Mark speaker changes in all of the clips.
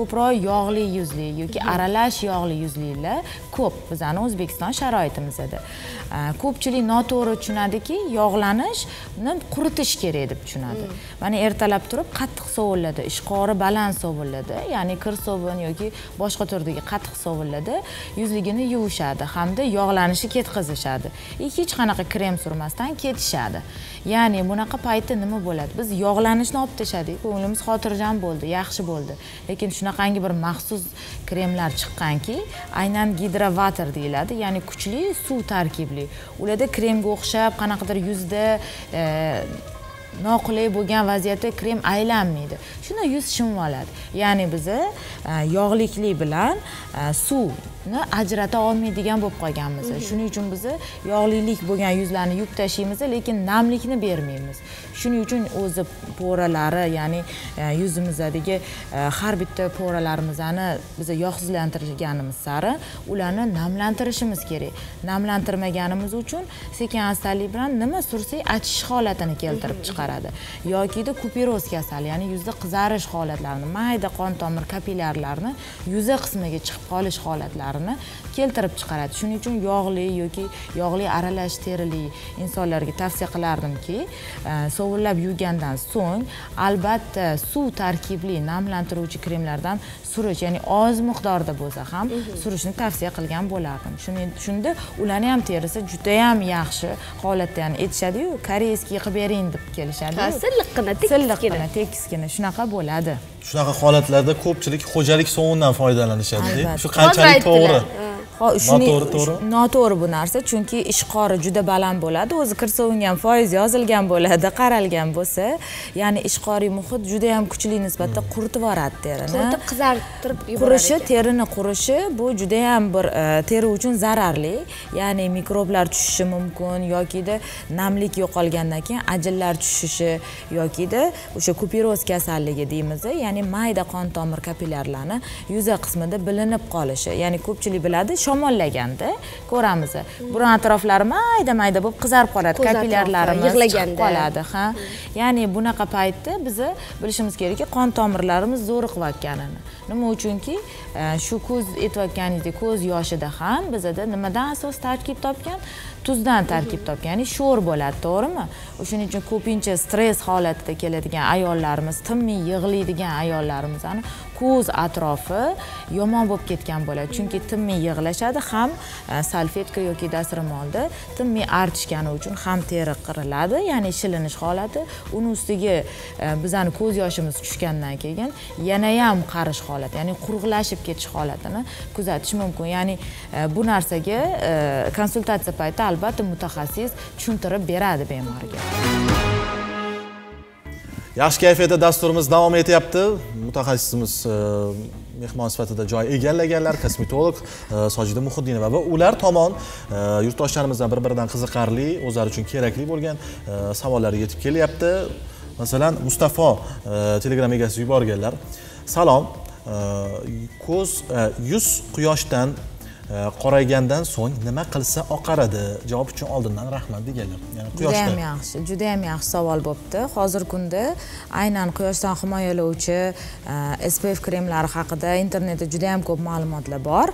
Speaker 1: ko'proq yog'li yuzli yoki aralash yog'li yuzlilar ko'p. Bizani o'zbekiston sharoitimizda ko'pchilik noto'g'ri tushunadiki yog'lanishni quritish kerak deb tushunadi. Mana ertalab turib qattiq sovunlarda ishqori baland sovunlarda ya'ni kir sovun yoki boshqa turdagi qattiq sovunlarda yuzligini yuvishadi hamda yog'lanishni ketkazishadi. И hech qanaqa krem surmasdan ketishadi. Ya'ni bunaqa paytda nima bo'ladi? Biz yog'lanishni olib tashladik ko'nglimiz xotirjam bo'ldi yaxshi bo'ldi. Lekin shunaqangi bir maxsus kremlar chiqqanki aynan gidrovator deyiladi ya'ni kuchli suv tarkibli. Ularda kremga o'xshab qanaqadir yuzda e, noqulay bo'lgan vaziyatda krem aylanmaydi. Shunda yuz shimib oladi ya'ni biza e, yog'liklik bilan e, suv ajrata olmaydigan bo'lib qolganmiz. Shuning uchun biz yog'lilik bo'lgan yuzlarni yuvib tashlaymiz lekin namlikni bermaymiz. Shuning uchun o'zi po'ralari ya'ni e, yuzimizdagi e, har bitta po'ralarimizni biz yog'sizlantirganimiz sari ularni namlantirishimiz kerak. Namlantirmaganimiz uchun sekin astalik bilan nima sursak achish holatini keltirib chiqaradi. Yokida kupiroz kasali ya'ni yuzda qizarish holatlarini mayda qon tomir kapillyarlarni yuza qismiga chiqib qolish holatlari holatlarini keltirib chiqaradi. Shuning uchun yog'li yoki yog'li aralash terili insonlarga tavsiya qilardimki e, sovunlab yuvgandan so'ng albatta suv tarkibli namlantiruvchi kremlardan surish ya'ni oz miqdorda bo'lsa ham mhm. surishni tavsiya qilgan bo'lardim. Shunda ularni ham terisi judayam yaxshi holatda ya'ni aytishadiyu koreyskiy qilib bering deb kelishadi
Speaker 2: silliqqina tekisgina.
Speaker 1: Tekisgina. Shunaqa bo'ladi
Speaker 3: shunaqa holatlarda ko'pchilik xo'jalik sovundan foydalanishadi shu qanchalik to'g'ri noto'g'ri to'g'ri.
Speaker 1: noto'g'ri bu narsa chunki ishqori juda baland bo'ladi. O'zi kir sovunga ham foiz yozilgan bo'ladi qaralgan bo'lsa. Ya'ni ishqoriy muhit juda yam kuchli nisbatda quritib yuboradi terini.
Speaker 2: Quritib qizartirib yuboradi
Speaker 1: qurishi terini qurishi bu juda yam bir e, teri uchun zararli. Ya'ni mikroblar tushishi mumkin yokida namlik yo'qolgandan keyin ajinlar tushishi yokida o'sha kupiroz kasalligi deymiz ya'ni mayda qon tomir kapillyarlarni yuza qismida bilinib qolishi. Ya'ni ko'pchilik biladi shamollaganda ko'ramiz. Burun atroflari mayda mayda bo'lib qizarib qoladi kapillyarlarimiz
Speaker 2: yig'laganda
Speaker 1: qoladi ha. Ya'ni bunaqa paytda biza bilishimiz kerakki qon tomirlarimiz zo'riqayotganini nima uchunki e, shu ko'z aytayotganingizdek ko'z yoshida ham bizada nimadan asos tarkib topgan? Tuzdan tarkib topgan ya'ni sho'r bo'ladi to'g'rimi? O'shaning uchun ko'pincha stress holatida keladigan ayollarimiz tinmay yig'laydigan ayollarimizni ko'z atrofi yomon bo'lib ketgan bo'ladi. Chunki tinmay yig'lashadi ham e, salfetka yoki dastro'molda tinmay artishgani uchun ham teri qiriladi ya'ni shilinish holati. Uni ustiga e, bizani ko'z yoshimiz tushgandan keyin yanayam qarish holati ya'ni quruqlashib ketish holatini kuzatish mumkin. Ya'ni e, bu narsaga konsultatsiya payti albatta mutaxassis tushuntirib beradi bemorga.
Speaker 3: Yaxshi kayfiyatda dasturimiz davom etyapti. Mutaxassisimiz e, mehmon sifatida joy egallaganlar kosmetolog e, sojida muhiddinova va ular tomon e, yurtdoshlarimizdan bir biridan qiziqarli o'zlari uchun kerakli bo'lgan savollar yetib kelyapti. Masalan mustafo telegram egasi yuborganlar. Salom. Ko'z yuz quyoshdan qoraygandan so'ng nima qilsa oqaradi. Javob uchun oldindan rahmat deganlar.
Speaker 1: Ya'ni quyoshda. Judayam yaxshi judayam yaxshi savol bo'libdi hozirgi kunda aynan quyoshdan himoyalovchi e, spf kremlari haqida internetda juda ham ko'p ma'lumotlar bor.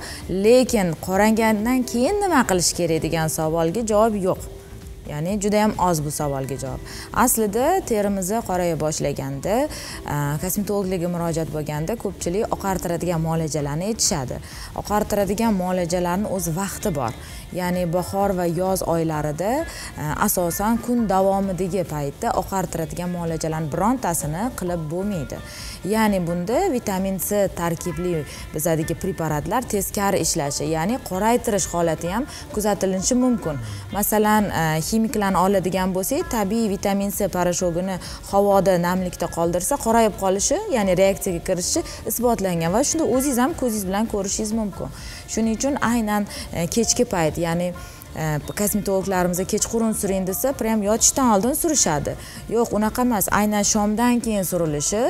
Speaker 1: Lekin qorangandan keyin nima qilish kerak degan savolga javob yo'q. Ya'ni juda yam oz bu savolga javob. Aslida terimizni qoraya boshlaganda e, kosmetologlarga murojaat bo'lganda ko'pchilik oqartiradigan muolajalarni aytishadi. Oqartiradigan muolajalarni o'z vaqti bor. Ya'ni bahor va yoz oylarida e, asosan kun davomidagi paytda oqartiradigan muolajalarni birontasini qilib bo'lmaydi. Ya'ni bunda vitamin c tarkibli bizadagi preparatlar teskari ishlashi ya'ni qoraytirish holati ham kuzatilishi mumkin. Masalan e, ximiklarni oladigan bo'lsak tabiiy vitamin c parashogini havoda namlikda qoldirsa qorayib qolishi ya'ni reaksiyaga kirishishi isbotlangan va shunda o'zingiz ham ko'zingiz bilan ko'rishingiz mumkin. Shuning uchun aynan e, kechki payt ya'ni kosmetologlarimiz kechqurun suring desa prям yotishdan oldin surishadi. Yo'q unaqa emas. Aynan shomdan keyin surilishi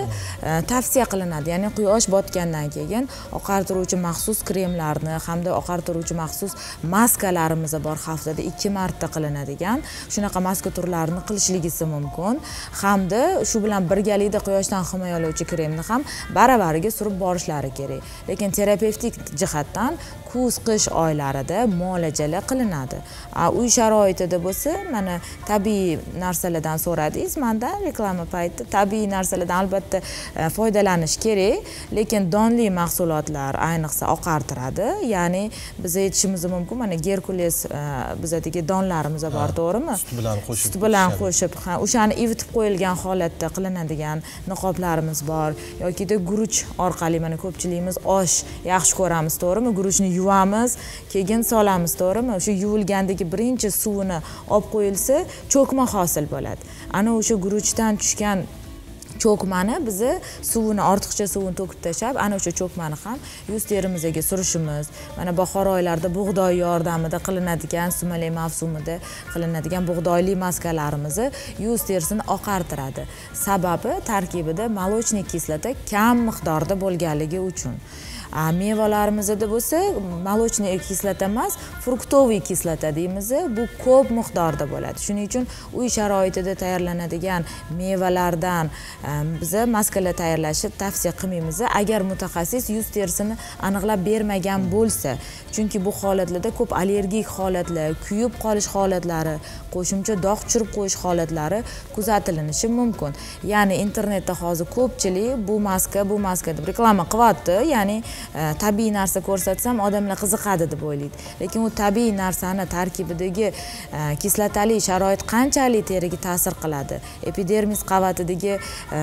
Speaker 1: tavsiya qilinadi. Ya'ni quyosh botgandan keyin oqartiruvchi maxsus kremlarni hamda oqartiruvchi maxsus maskalarimiz bor haftada ikki marta qilinadigan shunaqa maska turlarini qilishligisi mumkin. Hamda shu bilan birgalikda quyoshdan himoyalovchi kremni ham baravariga surib borishlari kerak. Lekin terapevtik jihatdan kuz qish oylarida muolajalar qilinadi uy sharoitida bo'lsa mana tabiiy narsalardan so'radingiz mandan reklama payti tabiiy narsalardan albatta e, foydalanish kerak. Lekin donli mahsulotlar ayniqsa oqartiradi. Ya'ni biz aytishimiz mumkin mana gerkules e, bizadagi donlarimiz bor to'g'rimi?
Speaker 3: sut bilan qo'shib
Speaker 1: sut bilan qo'shib ha o'shani ivitib qo'yilgan holatda qilinadigan niqoblarimiz bor. Yokida guruch orqali mana ko'pchiligimiz osh yaxshi ko'ramiz to'g'rimi? Guruchni yuvamiz keyin solamiz to'g'rimi? O'sha yuvilgandagi birinchi suvini olib qo'yilsa cho'kma hosil bo'ladi. Ana o'sha guruchdan tushgan cho'kmani bizni suvini ortiqcha suvini to'kib tashlab ana o'sha cho'kmani ham yuz terimizga surishimiz mana bahor oylarida bug'doy yordamida qilinadigan sumalak mavsumida qilinadigan bug'doyli maskalarimizni yuz terisini oqartiradi. Sababi tarkibida молочный kislota kam miqdorda bo'lganligi uchun. Mevalarimizda bo'lsa молочный kislota emas fruktoviy kislota deymiz. Bu ko'p miqdorda bo'ladi. Shuning uchun uy sharoitida tayyorlanadigan mevalardan e, biza maskalar tayyorlashni tavsiya qilmaymiz. Agar mutaxassis yuz terisini aniqlab bermagan bo'lsa chunki bu holatlarda ko'p allergik holatlar kuyib qolish holatlari qo'shimcha dog' tushirib qo'yish holatlari kuzatilinishi mumkin. Ya'ni internetda hozir ko'pchilik bu maska bu maska deb reklama qilyapti. Ya'ni Э, tabiiy narsa ko'rsatsam odamlar qiziqadi deb o'ylaydi. Lekin u tabiiy narsani tarkibidagi e, kislotali sharoit qanchalik teriga ta'sir qiladi? Epidermis qavatidagi e,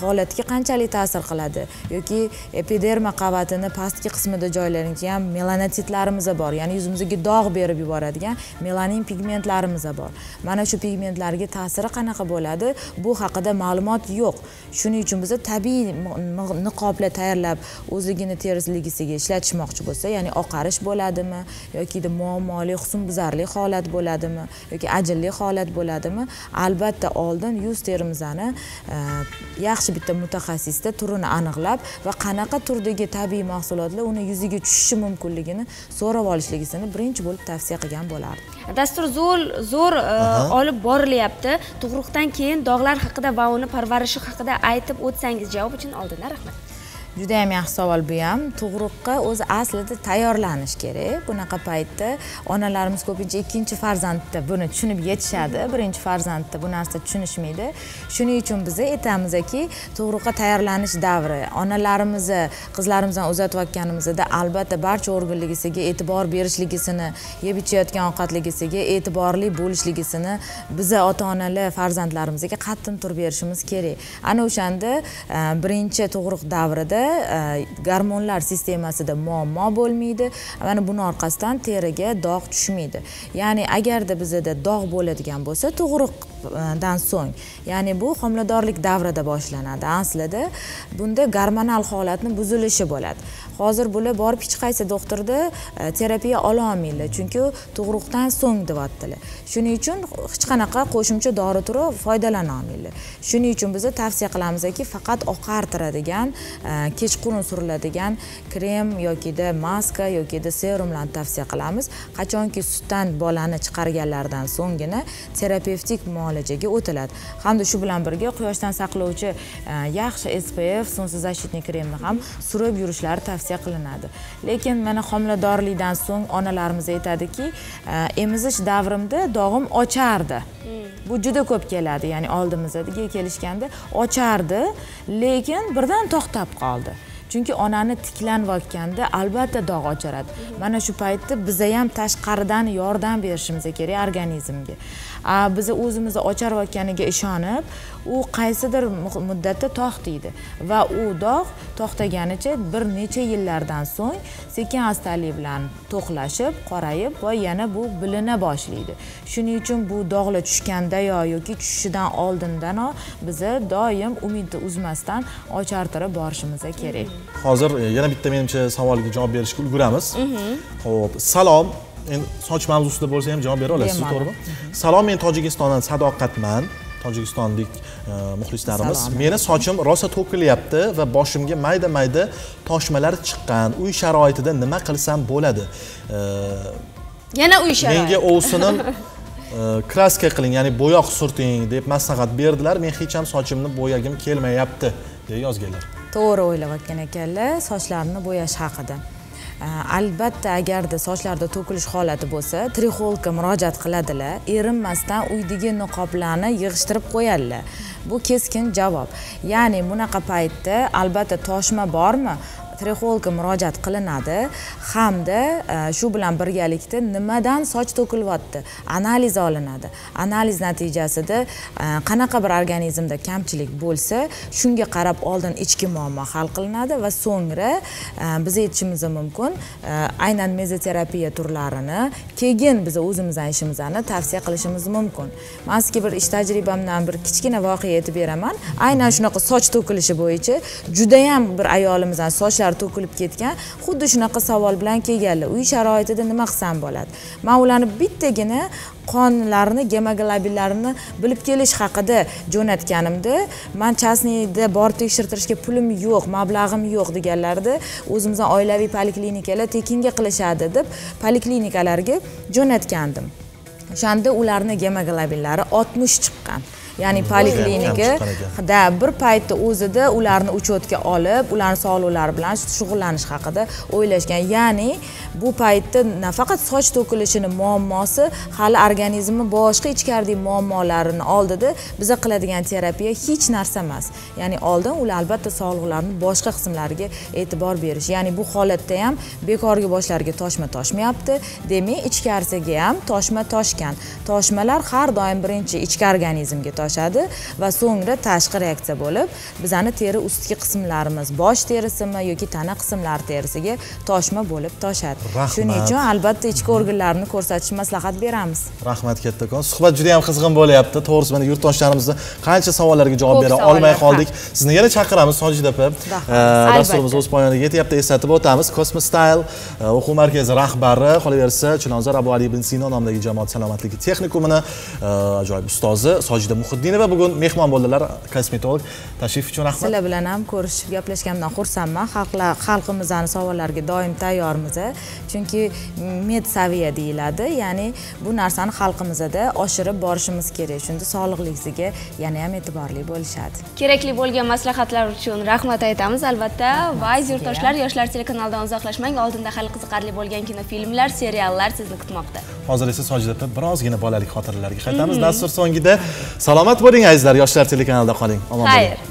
Speaker 1: holatga qanchalik ta'sir qiladi? Yoki epiderma qavatini pastki qismida joylangan melanotitlarimiz bor ya'ni yuzimizga dog' berib yuboradigan melanin pigmentlarimiz bor. Mana shu pigmentlarga ta'siri qanaqa bo'ladi? Bu haqida ma'lumot yo'q. Shuning uchun biz tabiiy niqoblar tayyorlab o'zligini terisligisiga ishlatishmoqchi bo'lsa ya'ni oqarish bo'ladimi yoki muammoli husnbuzarlik holat bo'ladimi yoki ajinli holat bo'ladimi albatta oldin yuz terimizni e, yaxshi bitta mutaxassisda turini aniqlab va qanaqa turdagi tabiiy mahsulotlar uni yuziga tushishi mumkinligini so'rab olishligisini birinchi bo'lib tavsiya qilgan bo'lardim
Speaker 2: dastur zo'r zo'r e, olib borilyapti. Tug'ruqdan keyin dog'lar haqida va uni parvarishi haqida aytib o'tsangiz javob uchun oldindan rahmat
Speaker 1: judayam yaxshi savol bu ham. Tug'ruqqa o'zi aslida tayyorlanish kerak. Bunaqa paytda onalarimiz ko'pincha ikkinchi farzandda buni tushunib yetishadi. Birinchi farzandda bu narsa tushunishmaydi. Shuning uchun biz aytamizki tug'ruqqa tayyorlanish davri onalarimizni qizlarimizdan uzatayotganimizda albatta barcha organligisiga e'tibor berishligisini yeb ichayotgan ovqatligisiga e'tiborli bo'lishligisini biza ota onalar farzandlarimizga qattiq turib berishimiz kerak. Ana o'shanda e, birinchi tug'ruq davrida E, gormonlar sistemasida muammo bo'lmaydi. Mana buni orqasidan teriga dog' tushmaydi. Ya'ni agarda bizada dog' bo'ladigan bo'lsa dan so'ng. Ya'ni bu homiladorlik davrida boshlanadi. Aslida bunda gormonal holatni buzilishi bo'ladi. Hozir bular borib hech qaysi doktorda e, terapiya ololmaydilar chunki tug'ruqdan so'ng deyaptilar shuning uchun hech qanaqa qo'shimcha dori turi foydalana olmaydilar shuning uchun biz tavsiya qilamizki faqat oqartiradigan e, kechqurun suriladigan krem yokida maska yokida serumlarni tavsiya qilamiz. Qachonki sutdan bolani chiqarganlaridan so'nggina terapevtik muolajaga o'tiladi. Hamda shu bilan birga quyoshdan saqlovchi e, yaxshi spf sunsiz защитный kremni ham surib yurishlari tavsiya qilinadi. Lekin mana homiladorlikdan so'ng onalarimiz aytadiki e, emizish davrimda dog'im ochardi. Hmm. bu juda ko'p keladi ya'ni oldimizga kelishganda ochardi lekin birdan to'xtab qoldi. Chunki onani tiklanayotganda albatta dog' ochiradi mana shu paytda biza ham tashqaridan yordam berishimiz kerak organizmga biza o'zimizni ocharayotganiga ishonib u qaysidir muddatda to'xtaydi va u dog' to'xtaganicha bir necha yillardan so'ng sekin astalik bilan to'qlashib qorayib va yana bu bilina boshlaydi. Shuning uchun bu dog'lar tushgandayo yoki tushishidan oldindanoq biza doim umidni uzmasdan ochartirib borishimiz kerak.
Speaker 3: Hozir e, yana bitta menimcha savolga javob berishga ulguramiz. Ho'p salom endi soch mavzusida bo'lsa ham javob bera olasiz to'g'rimi? Salom men tojikistondan sadoqatman tojikistonlik e, muxlislarimiz. Meni sochim rosa to'kilyapti va boshimga mayda mayda toshmalar chiqqan uy sharoitida nima qilsam bo'ladi? E,
Speaker 2: yana uy sharoiti.
Speaker 3: Menga ovsinim e, kraska qiling ya'ni bo'yoq surting deb maslahat berdilar. Men hech ham sochimni bo'yagim kelmayapti deb yozganlar.
Speaker 1: To'g'ri o'ylayotgan ekanlar sochlarni bo'yash haqida Э, albatta agarda sochlarda to'kilish holati bo'lsa trixolga murojaat qiladilar. Erinmasdan uydagi niqoblarni yig'ishtirib qo'yadilar. Bu keskin javob. Ya'ni bunaqa paytda albatta toshma bormi? Trixolga murojaat qilinadi. Hamda e, shu bilan birgalikda nimadan soch to'kilyapti? Analiz olinadi. Analiz natijasida e, qanaqa bir organizmda kamchilik bo'lsa shunga qarab oldin ichki muammo hal qilinadi va so'ngra e, biz aytishimiz mumkin aynan mezoterapiya turlarini keyin biz o'zimiz ishimizni tavsiya qilishimiz mumkin. Man sizga bir ish tajribamdan bir kichkina voqea aytib beraman. Aynan shunaqa soch to'kilishi bo'yicha judayam bir ayolimizdan sochlari to'kilib ketgan xuddi shunaqa savol bilan kelganlar. Uy sharoitida nima qilsam bo'ladi? Man ularni bittagina qonlarini gemoglobinlarini bilib kelish haqida jo'natganimda man частныйda borib tekshirtirishga pulim yo'q mablag'im yo'q deganlarida o'zimizni oilaviy poliklinikalar tekinga qilishadi deb poliklinikalarga jo'natgandim. O'shanda ularni gemoglobinlari oltmish chiqqan. Ya'ni poliklinika da bir paytda o'zida ularni uchetga olib ularni sog'liqlari bilan shug'ullanish haqida o'ylashgan. Ya'ni bu paytda nafaqat soch to'kilishini muammosi hali organizmni boshqa ichkarida muammolarini oldida biza qiladigan terapiya hech narsa emas. Ya'ni oldin ular albatta sog'liqlarini boshqa qismlariga e'tibor berish. Ya'ni bu holatda ham bekorgi boshlariga toshma toshmayapti. Demak ichkarisiga ham toshma toshgan. Toshmalar har doim birinchi ichki organizmga toshadi va so'ngra tashqi reaksiya bo'lib bizani teri ustki qismlarimiz bosh terisimi yoki tana qismlari terisiga toshma bo'lib toshadi. Shuning uchun albatta ichki organlarni ko'rsatish maslahat beramiz.
Speaker 3: Rahmat kattakon suhbat juda yam qizg'in bo'lyapti. To'g'risi mana yurtdoshlarimizni qancha savollarga javob bera olmay qoldik. Sizni yana chaqiramiz sojida opa. Dasturimiz o'z poyoniga yetyapti. Eslatib o'tamiz cosmo style eh, o'quv markazi rahbari qolaversa chilonzor abu ali ibn sino nomidagi jamoat salomatligi texnikumini eh, ajoyib ustozi sojida muhiddinova bugun mehmon bo'ldilar kosmetolog. Tashrif uchun rahmat.
Speaker 1: Sizlar bilan ham ko'rishib gaplashganimdan xursandman. Xalqlar xalqimizni savollariga doim tayyormiz chunki med saviya deyiladi. Ya'ni bu narsani xalqimizda oshirib borishimiz kerak. Shunda sog'liqlisiga yana ham e'tiborli bo'lishadi.
Speaker 2: Kerakli bo'lgan maslahatlar uchun rahmat aytamiz. Albatta va aziz yurtdoshlar yoshlar telekanalidan uzoqlashmang. Oldinda hali qiziqarli bo'lgan kinofilmlar seriallar sizni kutmoqda.
Speaker 3: Hozir esa sojida opa birozgina bolalik xotiralarga qaytamiz. Dastur so'ngida سلامت بودین عزیز در یاشتر تلی کنال دا
Speaker 2: خانیم خیر.